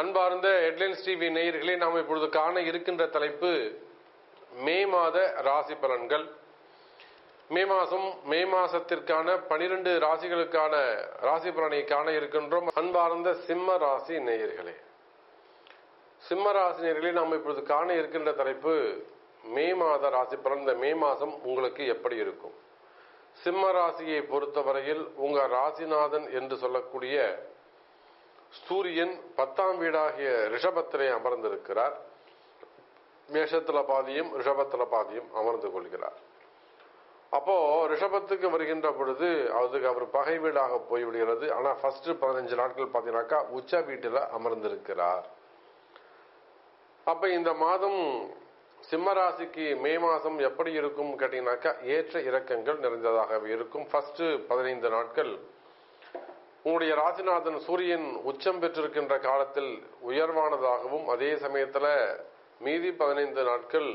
அன்பார்ந்த headlines TV நேயர்களே நாம் இப்பொழுது காண இருக்கின்ற தலைப்பு மே மாத ராசி பலன்கள். மே மாதம் மே மாசத்திற்கான பனிரெண்டு ராசிகளுக்கான ராசி பலனை காண இருக்கின்றோம். அன்பார்ந்த சிம்ம ராசி நேயர்களே. சிம்ம ராசி நேயர்களே நாம் இப்பொழுது காண இருக்கின்ற தலைப்பு மே மாத ராசி பலன். இந்த மே மாதம் உங்களுக்கு எப்படி இருக்கும்? சிம்ம ராசியை பொறுத்தவரையில் உங்கள் ராசிநாதன் என்று சொல்லக்கூடிய சூரியன் பத்தாம் வீடாகிய ரிஷபத்திலே அமர்ந்திருக்கிறார். மேஷத்துல பாதியும் ரிஷபத்துல பாதியும் அமர்ந்து கொள்கிறார். அப்போ ரிஷபத்துக்கு வருகின்ற பொழுது அதுக்கு அவர் பகை வீடாக போய்விடுகிறது. ஆனா ஃபர்ஸ்ட் பதினஞ்சு நாட்கள் பார்த்தீங்கன்னாக்கா உச்ச வீட்டில் அமர்ந்திருக்கிறார். அப்ப இந்த மாதம் சிம்மராசிக்கு மே மாதம் எப்படி இருக்கும் கேட்டீங்கன்னாக்கா ஏற்ற இறக்கங்கள் நிறைந்ததாகவே இருக்கும். ஃபர்ஸ்ட் பதினைந்து நாட்கள் உங்களுடைய ராசிநாதன் சூரியன் உச்சம் பெற்றிருக்கின்ற காலத்தில் உயர்வானதாகவும் அதே சமயத்தில் மீதி பதினைந்து நாட்கள்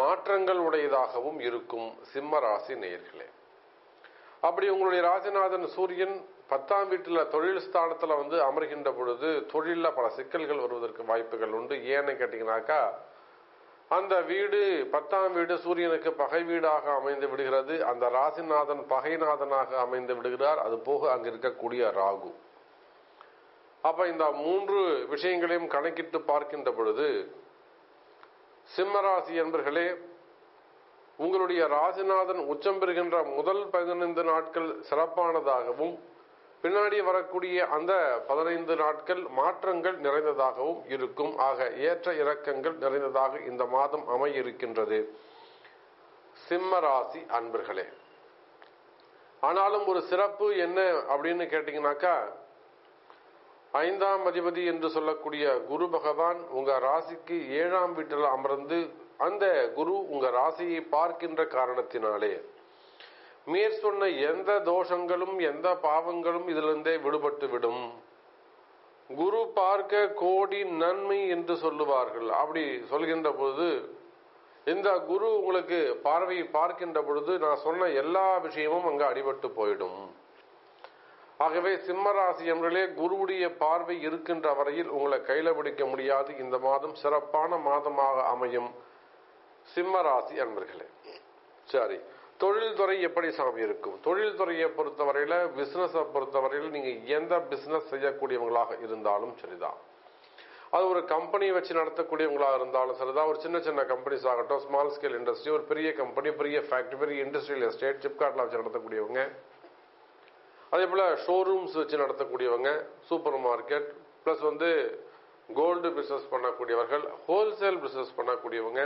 மாற்றங்கள் உடையதாகவும் இருக்கும் சிம்ம ராசி நேர்களே. அப்படி உங்களுடைய ராசிநாதன் சூரியன் பத்தாம் வீட்டில் தொழில் ஸ்தானத்தில் வந்து அமர்கின்ற பொழுது தொழிலில் பல சிக்கல்கள் வருவதற்கு வாய்ப்புகள் உண்டு. ஏன்னு கேட்டிங்கனாக்கா அந்த வீடு பத்தாம் வீடு சூரியனுக்கு பகை வீடாக அமைந்து விடுகிறது. அந்த ராசிநாதன் பகைநாதனாக அமைந்து விடுகிறார். அது போக அங்கு இருக்கக்கூடிய ராகு. அப்ப இந்த மூன்று விஷயங்களையும் கணக்கிட்டு பார்க்கின்ற பொழுது சிம்மராசி என்பர்களே உங்களுடைய ராசிநாதன் உச்சம் பெறுகின்ற முதல் பதினைந்து நாட்கள் சிறப்பானதாகவும் பின்னாடி வரக்கூடிய அந்த பதினைந்து நாட்கள் மாற்றங்கள் நிறைந்ததாகவும் இருக்கும். ஆக ஏற்ற இறக்கங்கள் நிறைந்ததாக இந்த மாதம் அமைய இருக்கின்றது சிம்ம ராசி அன்பர்களே ஆனாலும் ஒரு சிறப்பு என்ன அப்படின்னு கேட்டீங்கன்னாக்கா ஐந்தாம் அதிபதி என்று சொல்லக்கூடிய குரு பகவான் உங்க ராசிக்கு ஏழாம் வீட்டில் அமர்ந்து அந்த குரு உங்க ராசியை பார்க்கின்ற காரணத்தினாலே மேற் சொன்ன எந்த தோஷங்களும் எந்த பாவங்களும் இதிலிருந்தே விடுபட்டு விடும் குரு பார்க்க கோடி நன்மை என்று சொல்லுவார்கள். அப்படி சொல்கின்ற பொழுது இந்த குரு உங்களுக்கு பார்வை பார்க்கின்ற பொழுது நான் சொன்ன எல்லா விஷயமும் அங்கு அடிபட்டு போயிடும். ஆகவே சிம்மராசி என்பர்களே குருவுடைய பார்வை இருக்கின்ற வரையில் உங்களை கையில பிடிக்க முடியாது. இந்த மாதம் சிறப்பான மாதமாக அமையும் சிம்மராசி அன்பர்களே. சரி. தொழில்துறை எப்படி சாமி இருக்கும்? தொழில்துறையை பொறுத்தவரையில பிசினஸை பொறுத்தவரையில் நீங்க எந்த பிசினஸ் செய்யக்கூடியவங்களாக இருந்தாலும் சரிதான். அது ஒரு கம்பெனி வச்சு நடத்தக்கூடியவங்களாக இருந்தாலும் சரிதான். ஒரு சின்ன சின்ன கம்பெனிஸ் ஆகட்டும் ஸ்மால் ஸ்கேல் இண்டஸ்ட்ரி ஒரு பெரிய கம்பெனி பெரிய ஃபேக்டரி பெரிய இண்டஸ்ட்ரியல் எஸ்டேட் சிப்காட்ல வச்சு நடத்தக்கூடியவங்க. அதே போல ஷோரூம்ஸ் வச்சு நடத்தக்கூடியவங்க சூப்பர் மார்க்கெட் பிளஸ் வந்து கோல்டு பிசினஸ் பண்ணக்கூடியவர்கள் ஹோல்சேல் பிசினஸ் பண்ணக்கூடியவங்க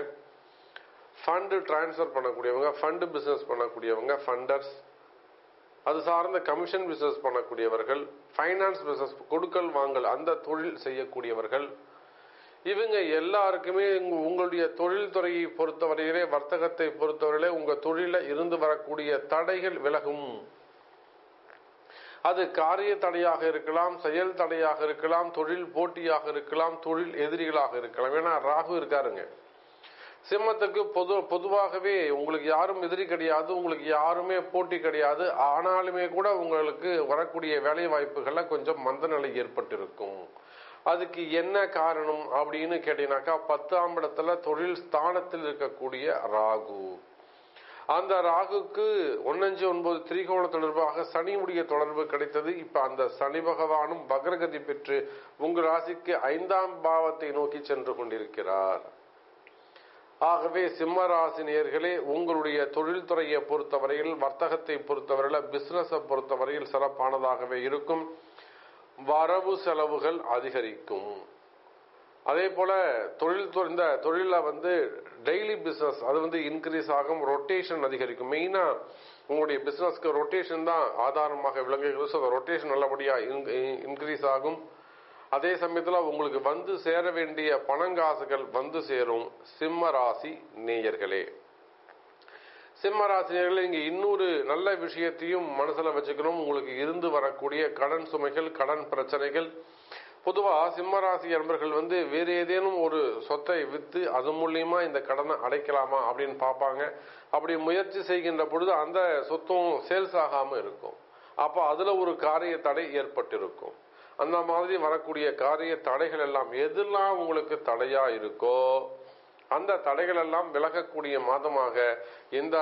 ஃபண்டு டிரான்ஸ்ஃபர் பண்ணக்கூடியவங்க ஃபண்டு பிஸ்னஸ் பண்ணக்கூடியவங்க ஃபண்டர்ஸ் அது சார்ந்த கமிஷன் பிஸ்னஸ் பண்ணக்கூடியவர்கள் ஃபைனான்ஸ் பிஸ்னஸ் கொடுக்கல் வாங்கல் அந்த தொழில் செய்யக்கூடியவர்கள். இவங்க எல்லாருக்குமே உங்களுடைய தொழில்துறையை பொறுத்தவரையிலே வர்த்தகத்தை பொறுத்தவரையிலே உங்க தொழில இருந்து வரக்கூடிய தடைகள் விலகும். அது காரிய தடையாக இருக்கலாம் செயல் தடையாக இருக்கலாம் தொழில் போட்டியாக இருக்கலாம் தொழில் எதிரிகளாக இருக்கலாம். ஏன்னா ராகு இருக்காருங்க. சிம்மத்துக்கு பொது பொதுவாகவே உங்களுக்கு யாரும் எதிரி கிடையாது உங்களுக்கு யாருமே போட்டி கிடையாது. ஆனாலுமே கூட உங்களுக்கு வரக்கூடிய வேலை வாய்ப்புகளில் கொஞ்சம் மந்த நிலை ஏற்பட்டிருக்கும். அதுக்கு என்ன காரணம் அப்படின்னு கேட்டீங்கன்னாக்கா பத்தாம் இடத்துல தொழில் ஸ்தானத்தில் இருக்கக்கூடிய ராகு. அந்த ராகுக்கு ஒன்னஞ்சு ஒன்பது திரிகோண தொடர்பாக சனியுடைய தொடர்பு கிடைத்தது. இப்ப அந்த சனி பகவானும் பக்ரகதி பெற்று உங்கள் ராசிக்கு ஐந்தாம் பாவத்தை நோக்கி சென்று கொண்டிருக்கிறார். ஆகவே சிம்மராசினியர்களே உங்களுடைய தொழில்துறையை பொறுத்தவரையில் வர்த்தகத்தை பொறுத்தவரையில் பிசினஸை பொறுத்தவரையில் சிறப்பானதாகவே இருக்கும். வரவு செலவுகள் அதிகரிக்கும். அதே போல தொழில் இந்த தொழில வந்து டெய்லி பிசினஸ் அது வந்து இன்க்ரீஸ் ஆகும் ரொட்டேஷன் அதிகரிக்கும். மெயினா உங்களுடைய பிசினஸ்க்கு ரொட்டேஷன் தான் ஆதாரமாக விளங்குகிறது. ஸோ ரொட்டேஷன் நல்லபடியா இன்க்ரீஸ் ஆகும். அதே சமயத்தில் உங்களுக்கு வந்து சேர வேண்டிய பணங்காசுகள் வந்து சேரும். சிம்ம ராசி நேயர்களே. சிம்ம ராசினியர்கள் இங்க இன்னொரு நல்ல விஷயத்தையும் மனசுல வச்சுக்கணும். உங்களுக்கு இருந்து வரக்கூடிய கடன் சுமைகள் கடன் பிரச்சனைகள். பொதுவா சிம்மராசி நண்பர்கள் வந்து வேறு ஏதேனும் ஒரு சொத்தை வித்து அது மூலியமா இந்த கடனை அடைக்கலாமா அப்படின்னு பார்ப்பாங்க. அப்படி முயற்சி செய்கின்ற பொழுது அந்த சொத்தும் சேல்ஸ் ஆகாம இருக்கும். அப்போ அதுல ஒரு காரிய தடை ஏற்பட்டிருக்கும். அந்த மாதிரி வரக்கூடிய காரிய தடைகள் எல்லாம் எதெல்லாம் உங்களுக்கு தடையா இருக்கோ அந்த தடைகள் எல்லாம் விலகக்கூடிய மாதமாக இந்த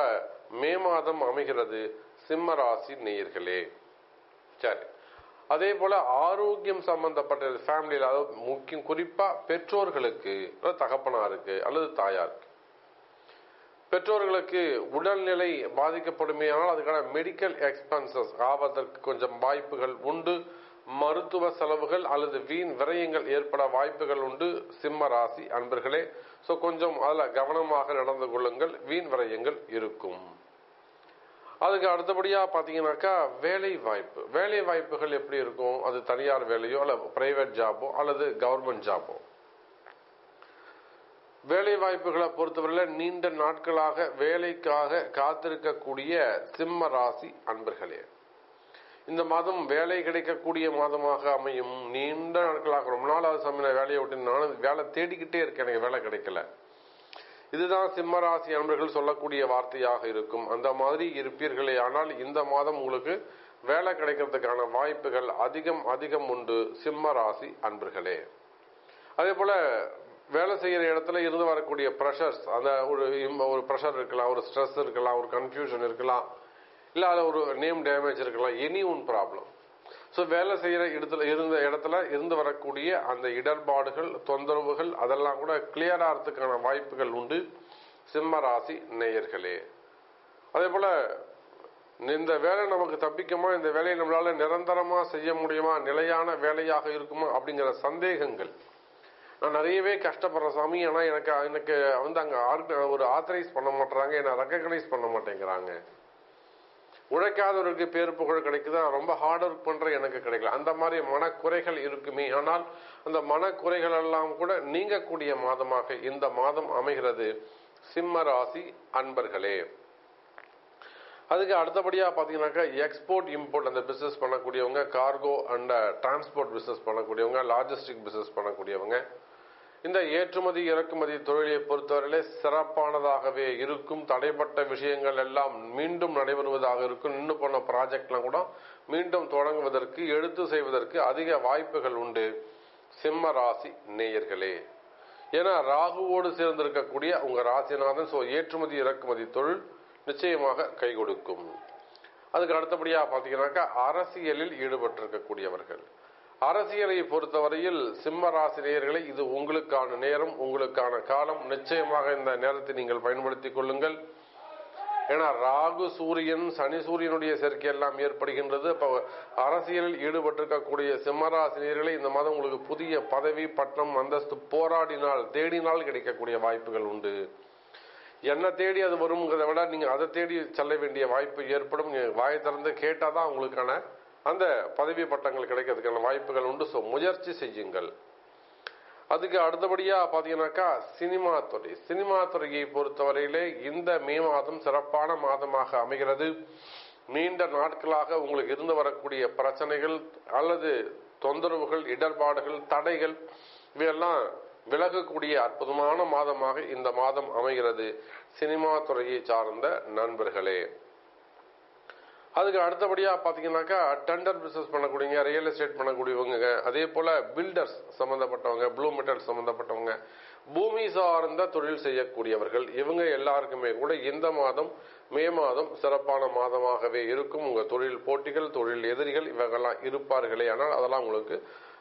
மே மாதம் அமைகிறது சிம்ம ராசி நேயர்களே. சரி. அதே போல ஆரோக்கியம் சம்பந்தப்பட்ட ஃபேமிலியில் அதாவது முக்கியம் குறிப்பா பெற்றோர்களுக்கு தகப்பனாருக்கு அல்லது தாயாருக்கு. பெற்றோர்களுக்கு உடல்நிலை பாதிக்கப்படுமேயானால் அதுக்கான மெடிக்கல் எக்ஸ்பென்சஸ் ஆவதற்கு கொஞ்சம் வாய்ப்புகள் உண்டு. மருத்துவ செலவுகள் அல்லது வீண் விரயங்கள் ஏற்பட வாய்ப்புகள் உண்டு. சிம்ம ராசி அன்பர்களே ஸோ கொஞ்சம் அதில் கவனமாக நடந்து கொள்ளுங்கள். வீண் விரயங்கள் இருக்கும். அதுக்கு அடுத்தபடியா பாத்தீங்கன்னாக்கா வேலை வாய்ப்பு. வேலை வாய்ப்புகள் எப்படி இருக்கும்? அது தனியார் வேலையோ அல்ல பிரைவேட் ஜாபோ அல்லது கவர்மெண்ட் ஜாபோ வேலை வாய்ப்புகளை பொறுத்தவரையில நீண்ட நாட்களாக வேலைக்காக காத்திருக்கக்கூடிய சிம்ம ராசி அன்பர்களே இந்த மாதம் வேலை கிடைக்கக்கூடிய மாதமாக அமையும். நீண்ட நாட்களாக ரொம்ப நாள் அது வேலையை விட்டு நானும் வேலை தேடிக்கிட்டே இருக்கேன். எனக்கு வேலை கிடைக்கல. இதுதான் சிம்ம ராசி அன்பர்கள் சொல்லக்கூடிய வார்த்தையாக இருக்கும். அந்த மாதிரி இருப்பீர்களே ஆனால் இந்த மாதம் உங்களுக்கு வேலை கிடைக்கிறதுக்கான வாய்ப்புகள் அதிகம் அதிகம் உண்டு. சிம்ம ராசி அன்பர்களே. அதே போல வேலை செய்யற இடத்துல இருந்து வரக்கூடிய ப்ரெஷர்ஸ் அந்த ஒரு ஒரு ப்ரெஷர் இருக்கலாம் ஒரு ஸ்ட்ரெஸ் இருக்கலாம் ஒரு கன்ஃபியூஷன் இருக்கலாம். இல்ல அதுல ஒரு நேம் டேமேஜ் இருக்கலாம். எனி ஒன் ப்ராப்ளம் ஸோ வேலை செய்யற இடத்துல இருந்த இடத்துல இருந்து வரக்கூடிய அந்த இடர்பாடுகள் தொந்தரவுகள் அதெல்லாம் கூட கிளியர் ஆகிறதுக்கான வாய்ப்புகள் உண்டு. சிம்ம ராசி நேயர்களே. அதே போல இந்த வேலை நமக்கு தப்பிக்குமா? இந்த வேலையை நம்மளால நிரந்தரமா செய்ய முடியுமா? நிலையான வேலையாக இருக்குமா? அப்படிங்கிற சந்தேகங்கள். நான் நிறையவே கஷ்டப்படுறேன் சாமி ஆனால் எனக்கு எனக்கு வந்து அங்கே ஆர்க- ஒரு ஆத்தரைஸ் பண்ண மாட்டுறாங்க என்னை ரெக்கக்னைஸ் பண்ண மாட்டேங்கிறாங்க. உழைக்காதவருக்கு பேர் புகழ் கிடைக்குதா? ரொம்ப ஹார்ட் ஒர்க் பண்ற எனக்கு கிடைக்கல. அந்த மாதிரி மனக்குறைகள் இருக்குமே. ஆனால் அந்த மனக்குறைகள் எல்லாம் கூட நீங்கக்கூடிய மாதமாக இந்த மாதம் அமைகிறது. சிம்ம ராசி அன்பர்களே. அதுக்கு அடுத்தபடியா பாத்தீங்கன்னாக்கா எக்ஸ்போர்ட் இம்போர்ட் அந்த பிசினஸ் பண்ணக்கூடியவங்க கார்கோ அண்ட் டிரான்ஸ்போர்ட் பிசினஸ் பண்ணக்கூடியவங்க லாஜிஸ்டிக் பிசினஸ் பண்ணக்கூடியவங்க. இந்த ஏற்றுமதி இறக்குமதி தொழிலை பொறுத்தவரையிலே சிறப்பானதாகவே இருக்கும். தடைப்பட்ட விஷயங்கள் எல்லாம் மீண்டும் நடைபெறுவதாக இருக்கும். நின்று போன ப்ராஜெக்ட்லாம் கூட மீண்டும் தொடங்குவதற்கு எடுத்து செய்வதற்கு அதிக வாய்ப்புகள் உண்டு. சிம்ம ராசி நேயர்களே. ஏன்னா ராகுவோடு சேர்ந்திருக்கக்கூடிய உங்க ராசிநாதன் சோ ஏற்றுமதி இறக்குமதி தொழில் நிச்சயமாக கை கொடுக்கும். அதுக்கு அடுத்தபடியா பாத்தீங்கன்னாக்கா அரசியலில் ஈடுபட்டிருக்கக்கூடியவர்கள். அரசியலை பொறுத்தவரையில் சிம்ம ராசினியர்களை இது உங்களுக்கான நேரம் உங்களுக்கான காலம். நிச்சயமாக இந்த நேரத்தை நீங்கள் பயன்படுத்திக் கொள்ளுங்கள். ஏன்னா ராகு சூரியன் சனி சூரியனுடைய சேர்க்கை எல்லாம் ஏற்படுகின்றது. அப்போ அரசியலில் ஈடுபட்டிருக்கக்கூடிய சிம்மராசினியர்களை இந்த மாதம் உங்களுக்கு புதிய பதவி பட்டம் அந்தஸ்து போராடினால் தேடினால் கிடைக்கக்கூடிய வாய்ப்புகள் உண்டு. என்ன தேடி அது வருங்கிறத விட நீங்கள் அதை தேடி செல்ல வேண்டிய வாய்ப்பு ஏற்படும். நீங்க வாயை திறந்து கேட்டாதான் உங்களுக்கான அந்த பதவி பட்டங்கள் கிடைக்கிறதுக்கான வாய்ப்புகள் உண்டு. ஸோ முயற்சி செய்யுங்கள். அதுக்கு அடுத்தபடியாக பார்த்தீங்கன்னாக்கா சினிமா துறை. சினிமா துறையை பொறுத்தவரையிலே இந்த மே மாதம் சிறப்பான மாதமாக அமைகிறது. நீண்ட நாட்களாக உங்களுக்கு இருந்து வரக்கூடிய பிரச்சனைகள் அல்லது தொந்தரவுகள் இடர்பாடுகள் தடைகள் இவையெல்லாம் விலகக்கூடிய அற்புதமான மாதமாக இந்த மாதம் அமைகிறது. சினிமா துறையை சார்ந்த நண்பர்களே. அதுக்கு அடுத்தபடியா பாத்தீங்கன்னாக்கா டெண்டர் பிசினஸ் பண்ணக்கூடியவங்க ரியல் எஸ்டேட் பண்ணக்கூடியவங்க அதே போல பில்டர்ஸ் சம்பந்தப்பட்டவங்க ப்ளூ மெட்டல் சம்பந்தப்பட்டவங்க பூமி சார்ந்த தொழில் செய்யக்கூடியவர்கள் இவங்க எல்லாருக்குமே கூட இந்த மாதம் மே மாதம் சிறப்பான மாதமாகவே இருக்கும். உங்க தொழில் போட்டிகள் தொழில் எதிரிகள் இவங்கெல்லாம் இருப்பார்களே ஆனால் அதெல்லாம் உங்களுக்கு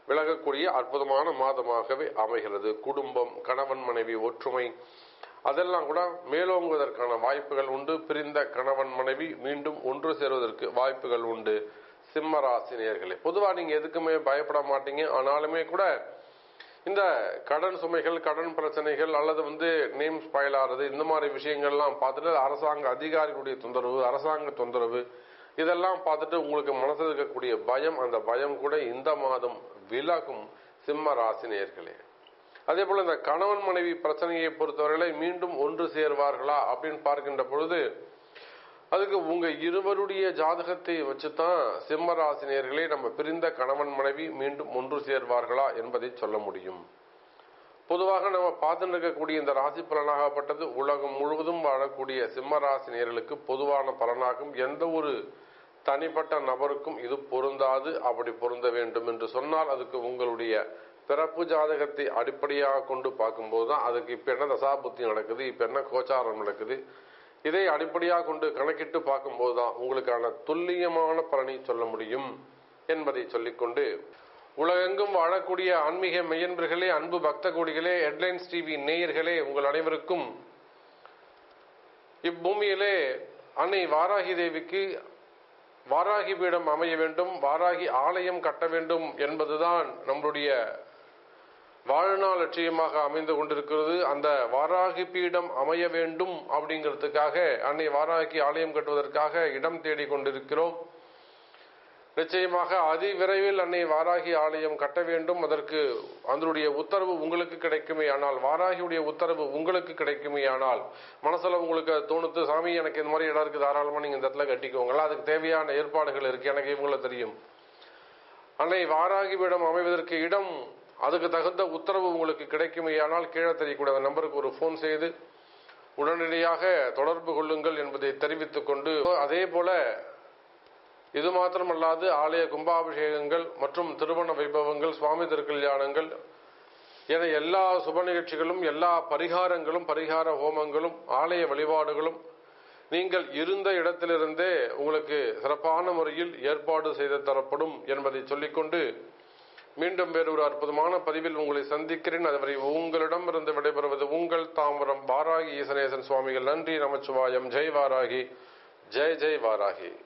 விலகக்கூடிய அற்புதமான மாதமாகவே அமைகிறது. குடும்பம் கணவன் மனைவி ஒற்றுமை அதெல்லாம் கூட மேலோங்குவதற்கான வாய்ப்புகள் உண்டு. பிரிந்த கணவன் மனைவி மீண்டும் ஒன்று சேருவதற்கு வாய்ப்புகள் உண்டு. சிம்ம ராசினியர்களே பொதுவா நீங்க எதுக்குமே பயப்பட மாட்டீங்க. ஆனாலுமே கூட இந்த கடன் சுமைகள் கடன் பிரச்சனைகள் அல்லது வந்து நேம் ஸ்பாயில் ஆறது இந்த மாதிரி விஷயங்கள்லாம் பார்த்துட்டு அரசாங்க அதிகாரிகளுடைய தொந்தரவு அரசாங்க தொந்தரவு இதெல்லாம் பார்த்துட்டு உங்களுக்கு மனசில் இருக்கக்கூடிய பயம் அந்த பயம் கூட இந்த மாதம் விலகும். சிம்ம ராசினியர்களே அதே போல இந்த கணவன் மனைவி பிரச்சனையை பொறுத்தவரையில மீண்டும் ஒன்று சேர்வார்களா அப்படின்னு பார்க்கின்ற பொழுது அதுக்கு உங்க இருவருடைய ஜாதகத்தை வச்சுதான் சிம்மராசினியர்களே நம்ம பிரிந்த கணவன் மனைவி மீண்டும் ஒன்று சேர்வார்களா என்பதை சொல்ல முடியும். பொதுவாக நம்ம பார்த்துட்டு இருக்கக்கூடிய இந்த ராசி பலனாகப்பட்டது உலகம் முழுவதும் வாழக்கூடிய சிம்மராசினியர்களுக்கு பொதுவான பலனாகும். எந்த ஒரு தனிப்பட்ட நபருக்கும் இது பொருந்தாது. அப்படி பொருந்த வேண்டும் என்று சொன்னால் அதுக்கு உங்களுடைய பிறப்பு ஜாதகத்தை அடிப்படையாக கொண்டு பார்க்கும்போது தான் அதுக்கு இப்போ என்ன தசாபுத்தி நடக்குது இப்போ என்ன கோச்சாரம் நடக்குது இதை அடிப்படையாக கொண்டு கணக்கிட்டு பார்க்கும்போது தான் உங்களுக்கான துல்லியமான பலனை சொல்ல முடியும் என்பதை சொல்லிக்கொண்டு உலகெங்கும் வாழக்கூடிய ஆன்மீக மெய்யன்பர்களே அன்பு பக்த கோடிகளே ஹெட்லைன்ஸ் டிவி நேயர்களே உங்கள் அனைவருக்கும் இப்பூமியிலே அன்னை வாராகி தேவிக்கு வாராகி பீடம் அமைய வேண்டும் வாராகி ஆலயம் கட்ட வேண்டும் என்பதுதான் நம்முடைய வாழ்நாள் லட்சியமாக அமைந்து கொண்டிருக்கிறது. அந்த வாராகி பீடம் அமைய வேண்டும் அப்படிங்கிறதுக்காக அன்னை வாராகி ஆலயம் கட்டுவதற்காக இடம் தேடி கொண்டிருக்கிறோம். நிச்சயமாக அதி விரைவில் அன்னை வாராகி ஆலயம் கட்ட வேண்டும். அதற்கு அதனுடைய உத்தரவு உங்களுக்கு கிடைக்குமே ஆனால் வாராகியுடைய உத்தரவு உங்களுக்கு கிடைக்குமே ஆனால் மனசுல உங்களுக்கு தோணுத்து சாமி எனக்கு இந்த மாதிரி இடம் இருக்குது தாராளமா நீங்க இந்த இடத்துல கட்டிக்கோங்களா? அதுக்கு தேவையான ஏற்பாடுகள் இருக்கு எனக்கு இவங்கள தெரியும். அன்னை வாராகி பீடம் அமைவதற்கு இடம் அதுக்கு தகுந்த உத்தரவு உங்களுக்கு கிடைக்குமேயானால் கீழே தெரியக்கூடிய அந்த நம்பருக்கு ஒரு ஃபோன் செய்து உடனடியாக தொடர்பு கொள்ளுங்கள் என்பதை தெரிவித்துக் கொண்டு அதே போல இது மாத்திரமல்லாது ஆலய கும்பாபிஷேகங்கள் மற்றும் திருமண வைபவங்கள் சுவாமி திருக்கல்யாணங்கள் என எல்லா சுப நிகழ்ச்சிகளும் எல்லா பரிகாரங்களும் பரிகார ஹோமங்களும் ஆலய வழிபாடுகளும் நீங்கள் இருந்த இடத்திலிருந்தே உங்களுக்கு சிறப்பான முறையில் ஏற்பாடு செய்து தரப்படும் என்பதை சொல்லிக்கொண்டு மீண்டும் வேறொரு அற்புதமான பதிவில் உங்களை சந்திக்கிறேன். அதுவரை உங்களிடமிருந்து விடைபெறுவது உங்கள் தாம்பரம் வாராகி ஈசனேசன் சுவாமிகள். நன்றி நமச்சிவாயம். ஜெய் வாராகி. ஜெய் ஜெய் வாராகி.